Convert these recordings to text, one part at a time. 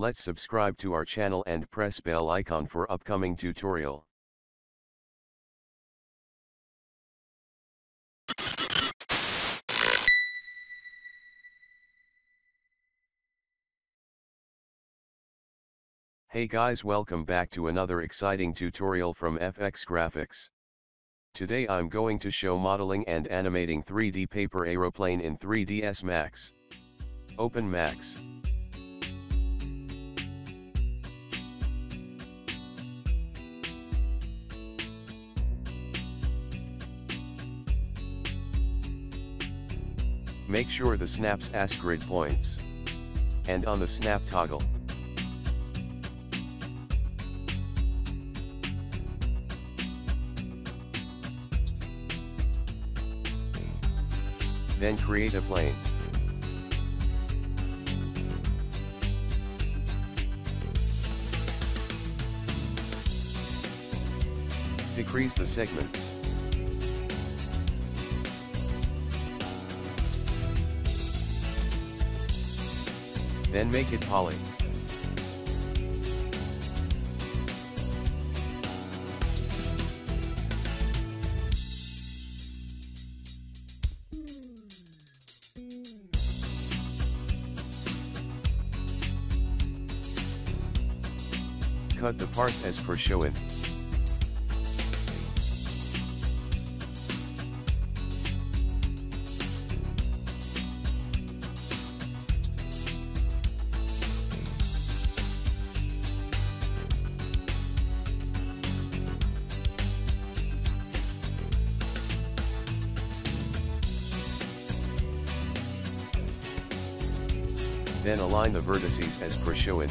Let's subscribe to our channel and press bell icon for upcoming tutorial. Hey guys welcome back to another exciting tutorial from FX Graphix. Today I'm going to show modeling and animating 3D paper aeroplane in 3ds Max. Open Max. Make sure the snaps as grid points. And on the snap toggle. Then create a plane. Decrease the segments. Then make it poly. Cut the parts as per shown. Then align the vertices as per shown.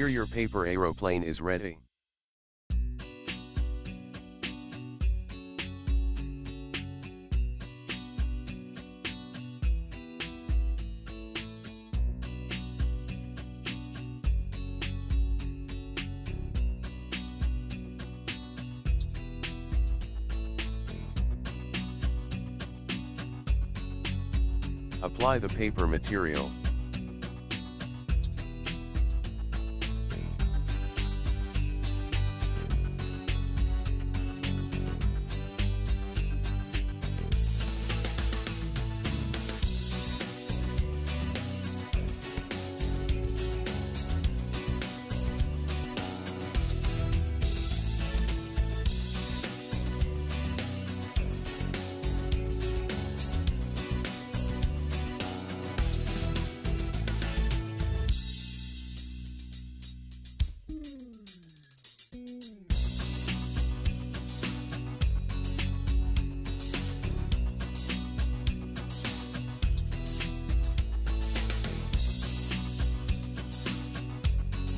Here your paper aeroplane is ready. Apply the paper material.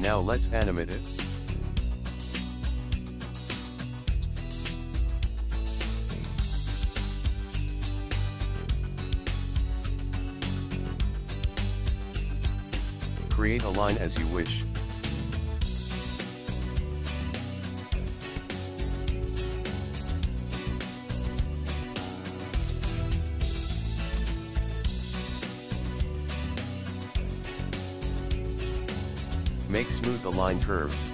Now let's animate it. Create a line as you wish. Make smooth the line curves.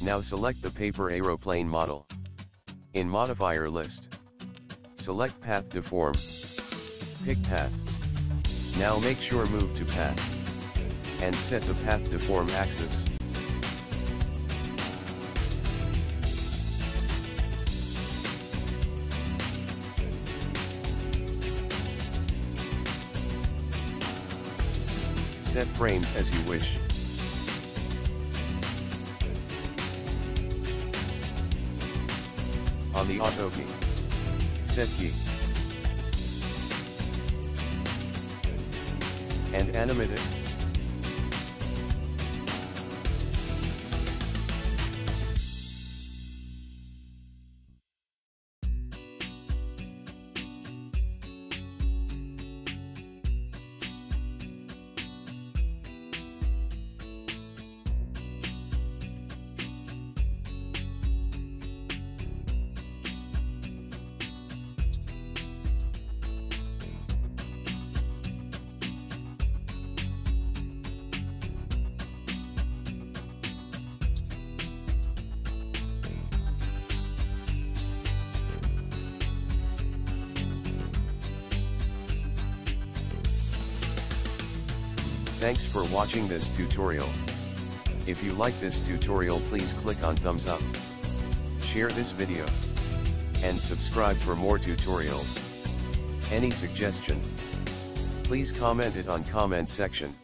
Now select the paper aeroplane model. In modifier list. Select path deform. Pick path. Now make sure move to path. and set the path deform axis. Set frames as you wish. On the auto key. Set key. And animate it. Thanks for watching this tutorial. If you like this tutorial please click on thumbs up. Share this video. And subscribe for more tutorials. Any suggestion? Please comment it on comment section.